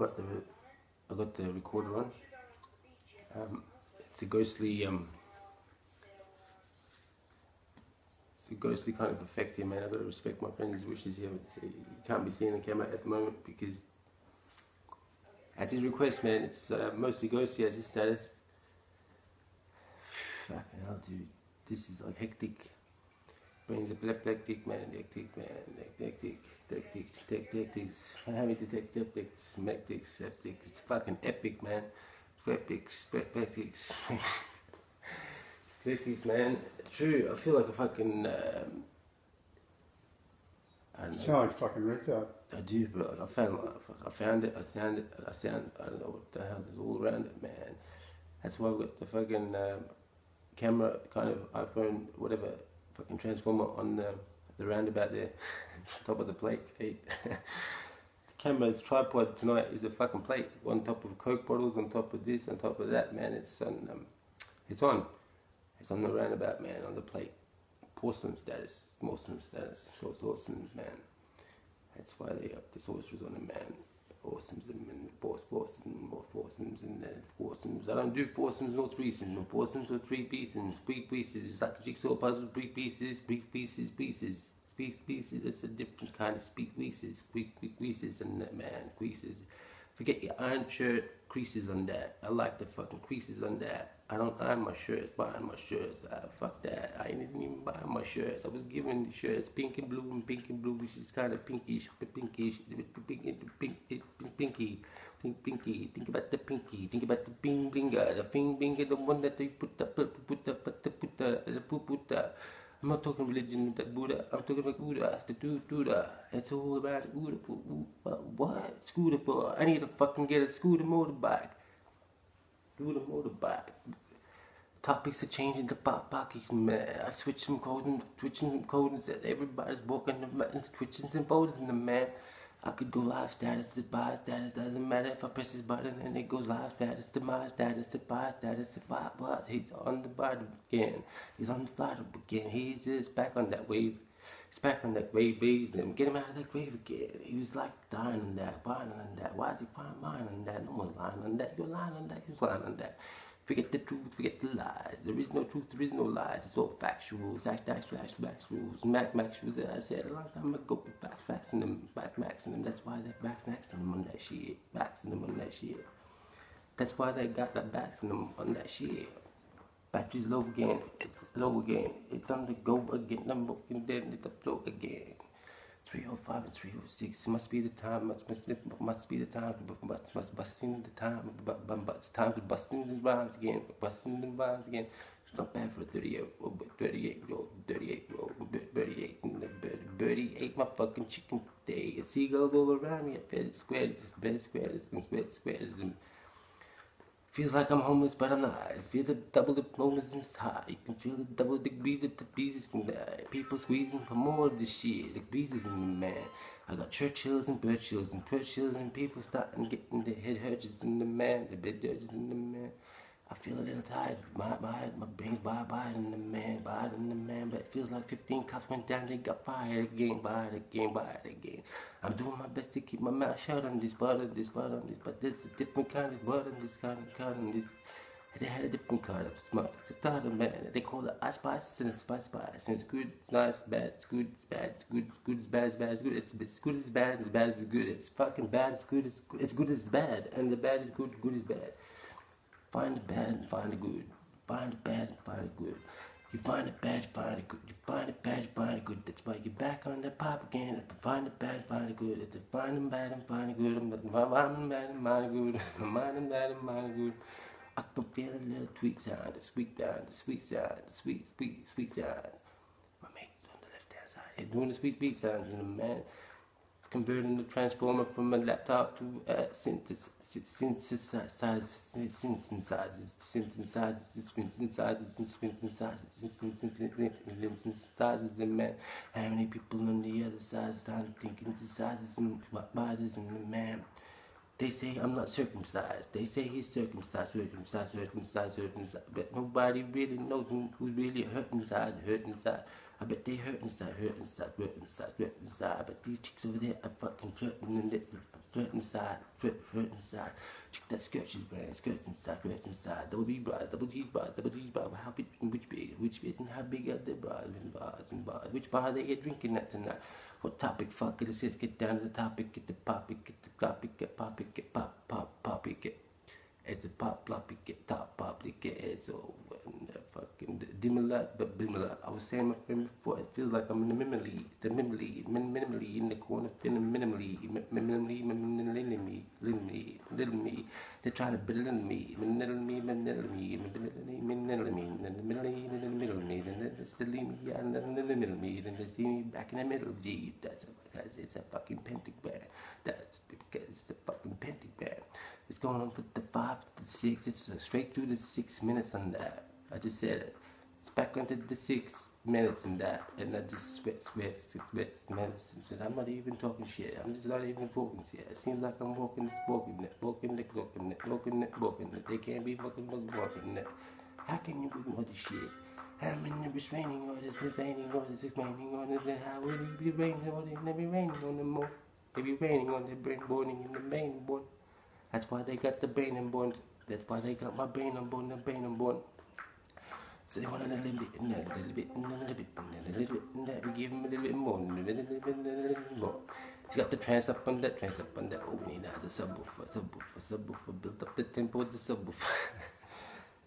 got the I got the recorder on. Um, it's a ghostly um, it's a ghostly kind of effect here, man. I've got to respect my friend's wishes here. So you can't be seeing the camera at the moment because at his request, man. It's uh, mostly ghostly as his status. Fucking hell, dude. This is like hectic. Brains epileptic, man. Hectic, man. Hectic, hectic, hectic, hectic. Having to take hectics, mectics, septic. It's fucking epic, man. Epics, epics. Epics, man. True. I feel like a fucking. Um, I don't know. Sound like fucking retard. I do, bro. I found, I found it. I found it. I sound. I don't know what the hell is all around it, man. That's why I've got the fucking um, camera, kind of iPhone, whatever, fucking transformer on the, the roundabout there, top of the plate. The camera's tripod tonight is a fucking plate on top of Coke bottles, on top of this, on top of that, man. It's on. Um, it's on. It's on the roundabout, man. On the plate. Porcelain status, porcelain status, so it's man. That's why they have the sorcerers on the man. Awesomes and boss foursomes, and more foursomes and then foursomes. I don't do foursomes nor threesomes, no foursomes or three pieces, three pieces. It's like a jigsaw puzzle, three pieces, three pieces, pieces. Three pieces, it's a different kind of speak pieces, quick creases and man, creases. Forget your iron shirt, creases on that. I like the fucking creases on that. I don't iron my shirts, buying my shirts. Uh, fuck that. I ain't even buying my shirts. I was given the shirts pink and blue and pink and blue, which is kind of pinkish, pinkish, pink, pink, pink, pinky, think pinky. Think about the pinky. Think about the bing blinger, the bing blinger, the one that they put the put the put the put the put the put the. I'm not talking religion, the Buddha. I'm talking about Buddha, the dude, Buddha. It's all about Buddha. What? Scooter boy. I need to fucking get a scooter motorbike. Do the motorbike. Topics are changing the pop pockets, man. I switch some codes and switching some codes that everybody's walking the mountains, switching some photos in the man. I could go live status to buy status, doesn't matter if I press this button and it goes live status to my status to buy status to buy bus. He's on the bottom again. He's on the bottom again. He's just back on that wave. He's back on that grave, babies, and get him out of that grave again. He was like dying on that, buying on that. Why is he mine on that? No one's lying on that. You're lying on that. He's lying on that. Forget the truth, forget the lies. There is no truth, there is no lies. It's all factual. Facts, facts, facts, facts, rules. Mac, Max rules I said a long time ago. Facts, facts, and them, back, Max, and them. That's why they backs next to them on that shit. In them on that shit. That's why they got the backs in them on that shit. Battery's low again. It's low again. It's on the go again. I'm looking then it's flow again. 305 and 306 must be the time. Must must, must be the time. Must must busting the time. But, but, it's time to busting the rhymes again. Busting the rhymes again. It's not bad for 38 old, 38 year old, 38 year old, 38 and the birdie ate my fucking chicken today. Seagulls all around me. I fed squares, bed squares, and squares, squares, and Feels like I'm homeless, but I'm not. I feel the double diplomas inside. You can feel the double degrees of the breezes from the people squeezing for more of this shit. The breezes in me, man. I got Churchills and Birchills and Churchills and people starting getting the head hurts in the man, the bed hurts in the man. I feel a little tired. My, my, my brain's by by the man, by in the man, but it feels like 15 cops went down, they got fired again, it again, it again. I'm doing my best to keep my mouth shut on this, but on this, but on this, but there's a different kind of but this kind of kind of this. They had a different kind of smoke. It's a starter man. They call it ice spice and spice spice. And it's good, it's nice, bad, it's good, it's bad, it's good, it's good, it's bad, it's bad, it's good. It's, it's good, it's bad, it's bad, it's good. It's fucking bad, it's good, it's good, it's good, it's bad. And the bad is good, good is bad. Find the bad find the good. Find the bad find the good. You find the bad, find the good. You find the bad, find the good. That's why you're back on the pop again. Find the bad, find the good. You find the bad and find the good. I'm bad and find the good. The bad and find the good. I can feel a little tweak sound, the sweet sound, the sweet sound, the sweet, sweet, sweet sound. My mate's on the left hand side. He's doing the sweet, sweet sounds, and the man converting the transformer from a laptop to uh, synthesis, synthesize, synthesizes, synthesizes, synthesizes, synthesizes, synthesizes, and man, how many people on the other side starting thinking synthesizes and rises and the man. They say I'm not circumcised. They say he's circumcised, circumcised, circumcised, circumcised. But nobody really knows who's really hurt inside, hurt inside. I bet they hurt inside, hurt inside, hurt inside, hurt inside. I bet these chicks over there are fucking flirting and they flirt inside, flirt, flirt inside. Check that skirt she's wearing, skirts inside, skirts inside. Double B bras, double G bras, double G bras. How big, which big, which big, and how big are the bras and bars and bars? Which bar they get drinking at tonight? What topic? Fuck it, it says get down to the topic, get the pop it, get the topic, get pop it, get pop, pop, pop it, get. It's a pop, get top, get it's the fucking dimmer but bimmer. I was saying my friend before, it feels like I'm in the minimally, the minimally, min minimally in the corner, feeling minimally, minimally, minimally, minimally, little me. little me They're trying to belittle me, belittle me, belittle me, belittle me, belittle me, in they still leave me in the middle me, then they see me back in the middle. Gee, that's because it's a fucking pentagram. That's because it's the fucking pentagram. It's going on for the five to the six. It's straight through the six minutes on that. I just said it. It's back into the six minutes in that, and I just sweat, sweat, sweat, minutes. And I'm not even talking shit. I'm just not even talking shit. It seems like I'm walking this walking it, walking it, walking it, walking it, walking it. They can't be fucking walking it. How can you ignore the shit? How many restraining orders, retaining orders, explaining orders, and how will it be raining on it? Never raining on them more. It be raining on the brain, boning in the main board. That's why they got the brain and bones. That's why they got my brain and bone, the brain and bone. So they want a little bit, and a little bit, and a little bit, and a little bit, and that. We give him a little bit more, and a little bit, and a little bit more. He's got the trance up on that, trance up on that. Oh, and he a subwoofer, subwoofer, subwoofer. Built up the tempo with the subwoofer.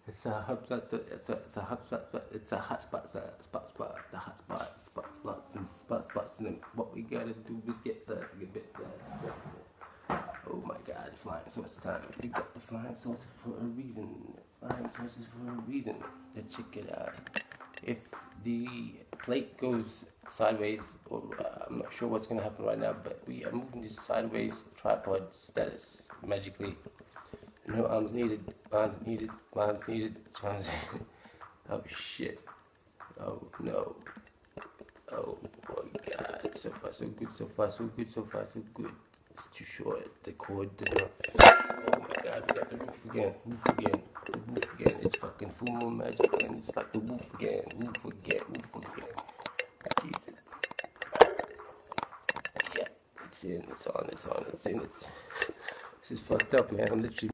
It's a hot spot, it's a, it's spot, it's a hot spot, it's a spot, spot, the hot spot, spot, spots, and spot, spots, and what we gotta do is get the, get bit, the, oh my god, flying saucer time. You got the flying saucer for a reason, flying saucers for a reason. Let's check it out. If the plate goes sideways, or uh, I'm not sure what's gonna happen right now, but we are moving this sideways tripod status magically. No arms needed, arms needed, arms needed, arms needed. Oh shit. Oh no. Oh my god. So far so good, so far so good, so far so good. It's too short. The cord does not fit. Oh my god, we got the roof again. Roof again. The roof again. It's fucking full moon magic and it's like the roof again. Roof again. Roof again. Jesus. Yeah. It's in, it's on, it's on, it's in, it's this is fucked up man. I'm literally